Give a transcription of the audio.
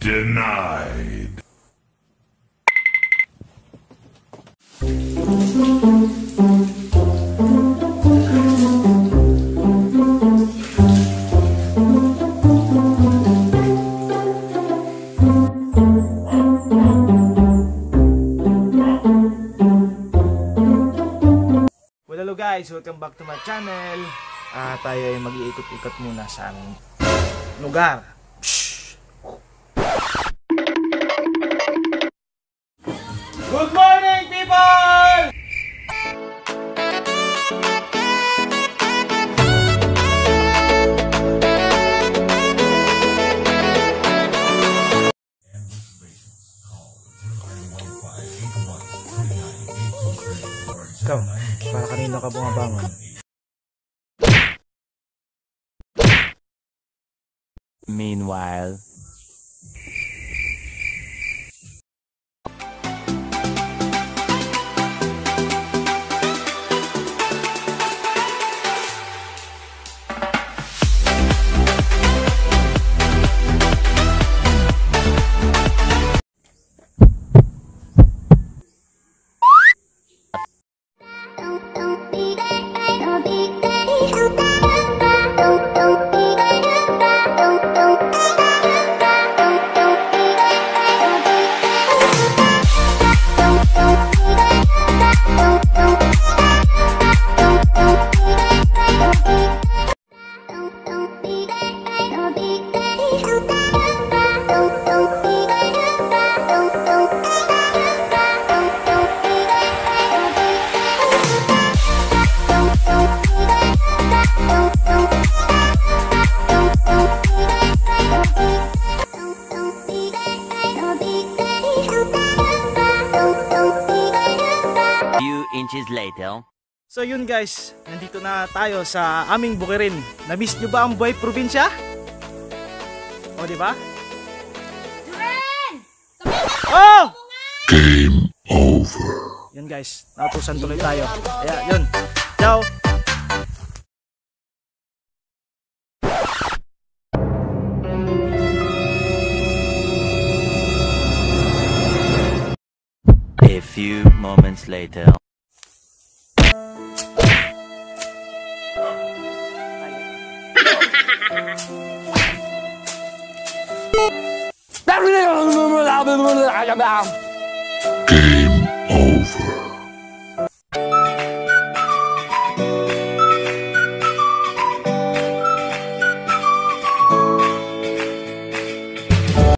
Denied. Guys, welcome back to my channel. Ah, tayo ay mag-iikot-ikot muna sa aming lugar. Good morning, people! Ikaw, para kanino ka bumabangon? Meanwhile, inches later. So yun guys, nandito na tayo sa aming bukirin. Na-miss nyo ba ang buhay probinsya? O, di ba? Oh! Game over. Yun guys, nautusan tuloy tayo. Kaya yun. Ciao! A few moments later. Game over.